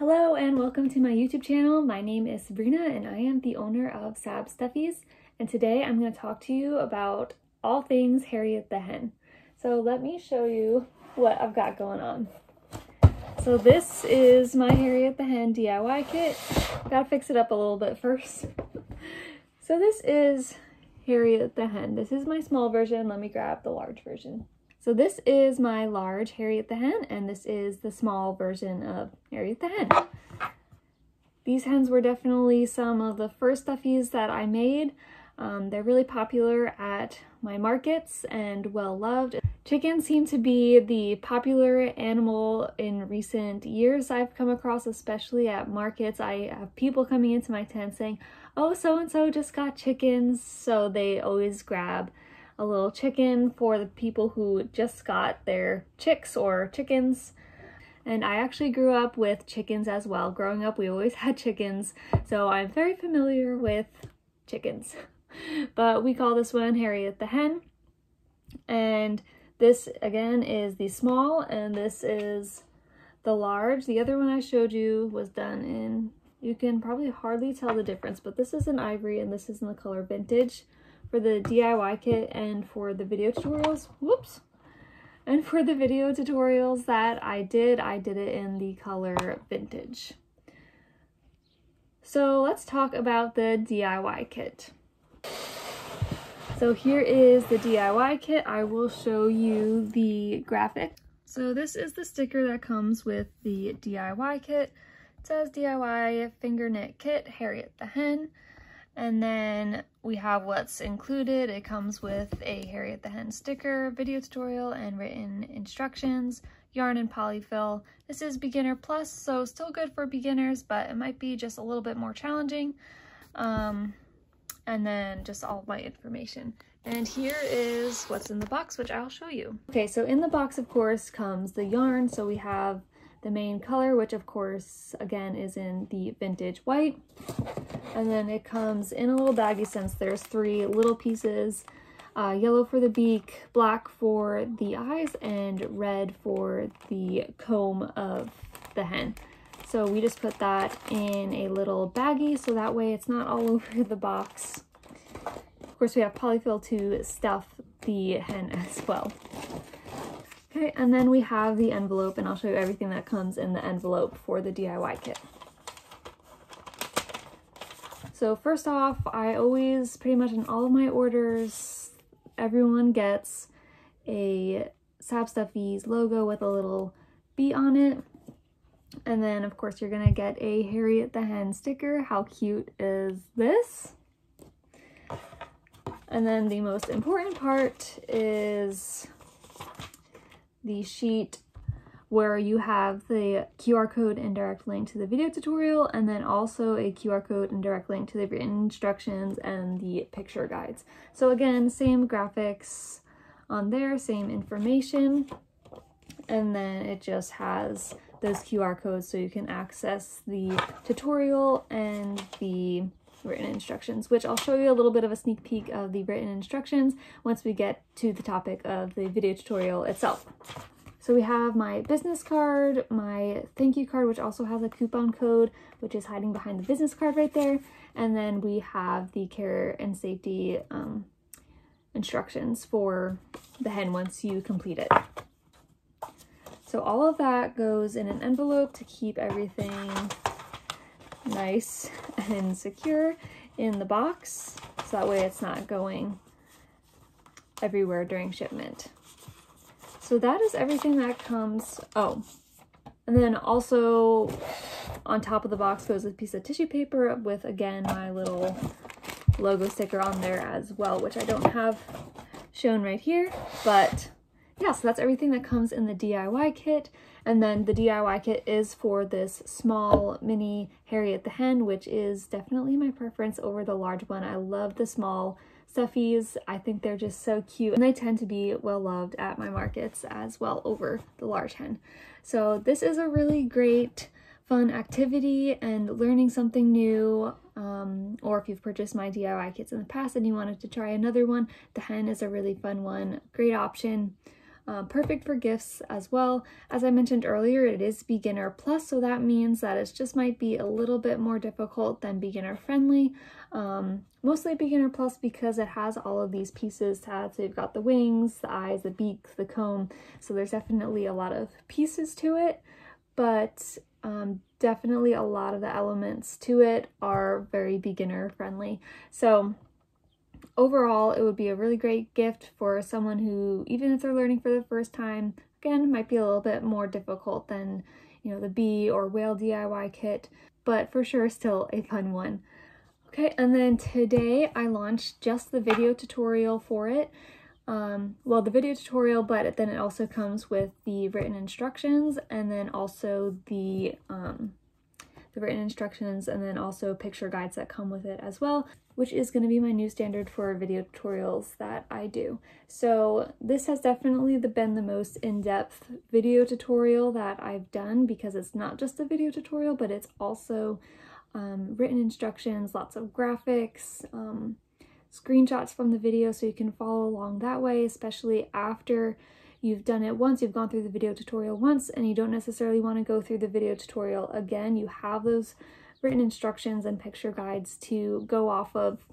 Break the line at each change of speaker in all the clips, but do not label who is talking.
Hello and welcome to my YouTube channel. My name is Sabrina and I am the owner of Sab's Stuffies and today I'm going to talk to you about all things Harriet the Hen. So let me show you what I've got going on. So this is my Harriet the Hen DIY kit. Gotta fix it up a little bit first. so this is Harriet the Hen. This is my small version. Let me grab the large version. So this is my large Harriet the Hen, and this is the small version of Harriet the Hen. These hens were definitely some of the first stuffies that I made. Um, they're really popular at my markets and well loved. Chickens seem to be the popular animal in recent years I've come across, especially at markets. I have people coming into my tent saying, oh, so-and-so just got chickens, so they always grab a little chicken for the people who just got their chicks or chickens. And I actually grew up with chickens as well. Growing up, we always had chickens, so I'm very familiar with chickens. But we call this one Harriet the Hen. And this, again, is the small, and this is the large. The other one I showed you was done in, you can probably hardly tell the difference, but this is an ivory and this is in the color vintage for the DIY kit and for the video tutorials, whoops, and for the video tutorials that I did, I did it in the color vintage. So let's talk about the DIY kit. So here is the DIY kit. I will show you the graphic. So this is the sticker that comes with the DIY kit. It says DIY finger knit kit, Harriet the Hen. And then we have what's included. It comes with a Harriet the Hen sticker, video tutorial, and written instructions, yarn and polyfill. This is beginner plus, so still good for beginners, but it might be just a little bit more challenging. Um, and then just all my information. And here is what's in the box, which I'll show you. Okay, so in the box, of course, comes the yarn. So we have the main color, which of course, again, is in the vintage white. And then it comes in a little baggie since there's three little pieces, uh, yellow for the beak, black for the eyes, and red for the comb of the hen. So we just put that in a little baggie so that way it's not all over the box. Of course, we have polyfill to stuff the hen as well. Okay, and then we have the envelope, and I'll show you everything that comes in the envelope for the DIY kit. So first off, I always, pretty much in all of my orders, everyone gets a Sab's Stuffies logo with a little bee on it. And then, of course, you're going to get a Harriet the Hen sticker. How cute is this? And then the most important part is the sheet where you have the QR code and direct link to the video tutorial and then also a QR code and direct link to the written instructions and the picture guides. So again, same graphics on there, same information, and then it just has those QR codes so you can access the tutorial and the written instructions, which I'll show you a little bit of a sneak peek of the written instructions once we get to the topic of the video tutorial itself. So we have my business card, my thank you card, which also has a coupon code, which is hiding behind the business card right there. And then we have the care and safety um, instructions for the hen once you complete it. So all of that goes in an envelope to keep everything nice and secure in the box so that way it's not going everywhere during shipment. So that is everything that comes, oh, and then also on top of the box goes a piece of tissue paper with, again, my little logo sticker on there as well, which I don't have shown right here, but yeah, so that's everything that comes in the DIY kit. And then the DIY kit is for this small mini Harriet the Hen, which is definitely my preference over the large one. I love the small stuffies. I think they're just so cute and they tend to be well loved at my markets as well over the large hen. So this is a really great fun activity and learning something new um, or if you've purchased my DIY kits in the past and you wanted to try another one, the hen is a really fun one, great option. Um, perfect for gifts as well. As I mentioned earlier, it is beginner plus, so that means that it just might be a little bit more difficult than beginner friendly. Um, mostly beginner plus because it has all of these pieces to add. So you've got the wings, the eyes, the beak, the comb. So there's definitely a lot of pieces to it, but um, definitely a lot of the elements to it are very beginner friendly. So overall, it would be a really great gift for someone who, even if they're learning for the first time, again, might be a little bit more difficult than, you know, the bee or whale DIY kit, but for sure still a fun one. Okay, and then today I launched just the video tutorial for it. Um, well, the video tutorial, but then it also comes with the written instructions and then also the um, the written instructions and then also picture guides that come with it as well, which is going to be my new standard for video tutorials that I do. So this has definitely been the most in-depth video tutorial that I've done because it's not just a video tutorial, but it's also um, written instructions, lots of graphics, um, screenshots from the video so you can follow along that way, especially after you've done it once, you've gone through the video tutorial once, and you don't necessarily want to go through the video tutorial again. You have those written instructions and picture guides to go off of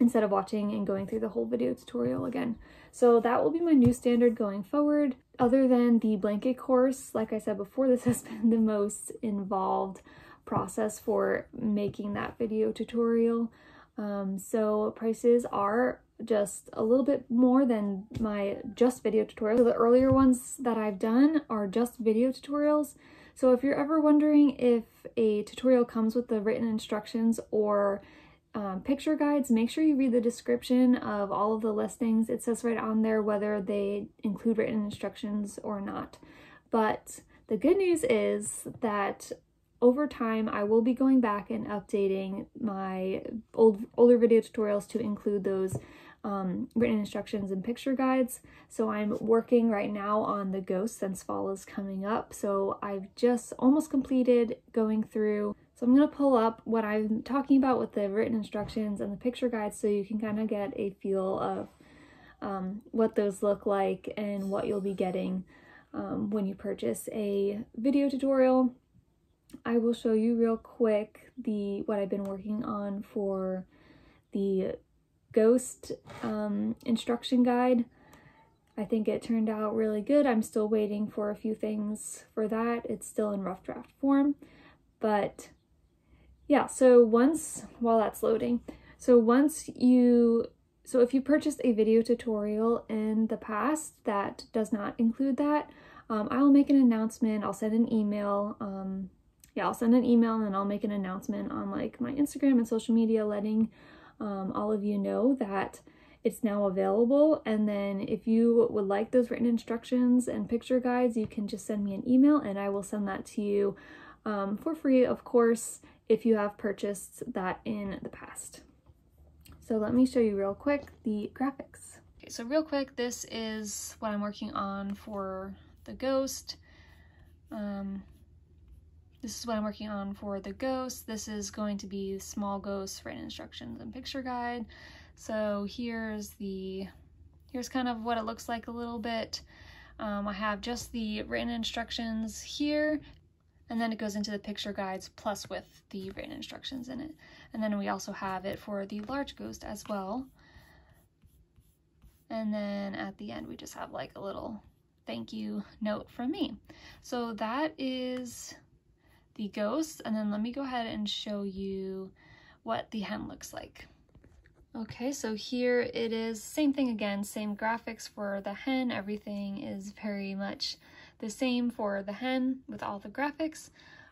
instead of watching and going through the whole video tutorial again. So that will be my new standard going forward. Other than the blanket course, like I said before, this has been the most involved process for making that video tutorial. Um, so prices are just a little bit more than my just video tutorial. The earlier ones that I've done are just video tutorials. So if you're ever wondering if a tutorial comes with the written instructions or um, picture guides, make sure you read the description of all of the listings. It says right on there whether they include written instructions or not. But the good news is that over time I will be going back and updating my old older video tutorials to include those um, written instructions and picture guides. So I'm working right now on the ghost since fall is coming up. So I've just almost completed going through. So I'm going to pull up what I'm talking about with the written instructions and the picture guides so you can kind of get a feel of um, what those look like and what you'll be getting um, when you purchase a video tutorial. I will show you real quick the what I've been working on for the ghost um, instruction guide. I think it turned out really good. I'm still waiting for a few things for that. It's still in rough draft form. But yeah, so once, while that's loading, so once you, so if you purchased a video tutorial in the past that does not include that, um, I'll make an announcement. I'll send an email. Um, yeah, I'll send an email and then I'll make an announcement on like my Instagram and social media letting um, all of you know that it's now available. And then if you would like those written instructions and picture guides, you can just send me an email and I will send that to you um, for free, of course, if you have purchased that in the past. So let me show you real quick the graphics. Okay, so real quick, this is what I'm working on for the ghost. Um, this is what I'm working on for the ghost. This is going to be small ghost written instructions and picture guide. So here's the, here's kind of what it looks like a little bit. Um, I have just the written instructions here, and then it goes into the picture guides plus with the written instructions in it. And then we also have it for the large ghost as well. And then at the end, we just have like a little thank you note from me. So that is the ghost and then let me go ahead and show you what the hen looks like. Okay, so here it is, same thing again, same graphics for the hen, everything is very much the same for the hen with all the graphics.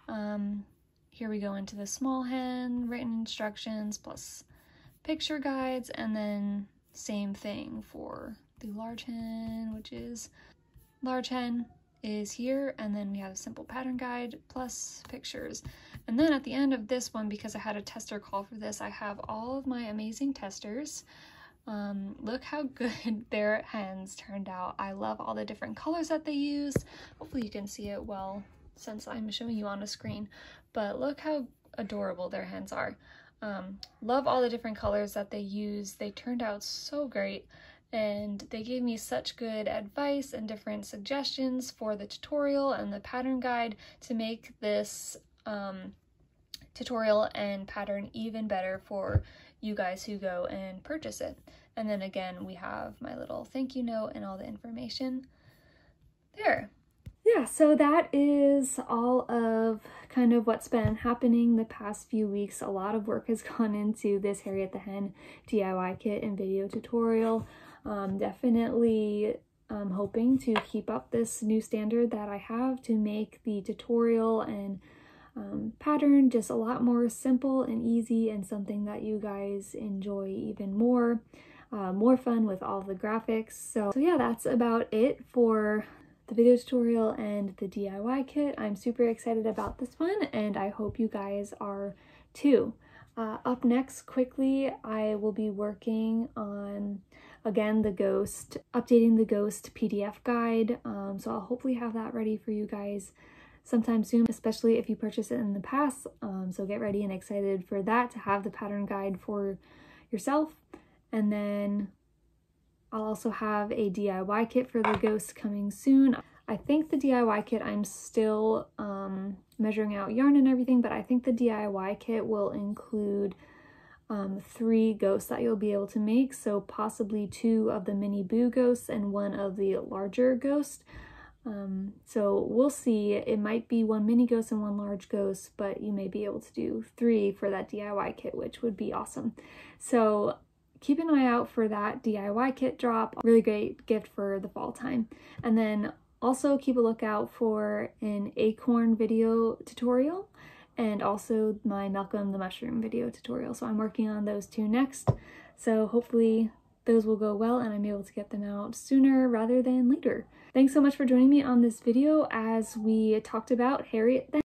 Um, here we go into the small hen, written instructions plus picture guides, and then same thing for the large hen, which is large hen, is here and then we have a simple pattern guide plus pictures. And then at the end of this one because I had a tester call for this I have all of my amazing testers. Um, look how good their hens turned out. I love all the different colors that they used hopefully you can see it well since I'm showing you on a screen but look how adorable their hens are. Um, love all the different colors that they use. They turned out so great and they gave me such good advice and different suggestions for the tutorial and the pattern guide to make this um, tutorial and pattern even better for you guys who go and purchase it. And then again, we have my little thank you note and all the information there. Yeah, so that is all of kind of what's been happening the past few weeks. A lot of work has gone into this Harriet the Hen DIY kit and video tutorial. Um, definitely um, hoping to keep up this new standard that I have to make the tutorial and um, pattern just a lot more simple and easy and something that you guys enjoy even more. Uh, more fun with all the graphics. So, so yeah, that's about it for the video tutorial and the DIY kit. I'm super excited about this one and I hope you guys are too. Uh, up next, quickly, I will be working on, again, the Ghost, updating the Ghost PDF guide. Um, so I'll hopefully have that ready for you guys sometime soon, especially if you purchased it in the past. Um, so get ready and excited for that to have the pattern guide for yourself. And then I'll also have a DIY kit for the ghost coming soon. I think the DIY kit, I'm still um, measuring out yarn and everything, but I think the DIY kit will include um, three ghosts that you'll be able to make. So possibly two of the mini boo ghosts and one of the larger ghost. Um, so we'll see. It might be one mini ghost and one large ghost, but you may be able to do three for that DIY kit, which would be awesome. So keep an eye out for that DIY kit drop. Really great gift for the fall time. And then also keep a lookout for an acorn video tutorial and also my Malcolm the Mushroom video tutorial. So I'm working on those two next. So hopefully those will go well and I'm able to get them out sooner rather than later. Thanks so much for joining me on this video as we talked about Harriet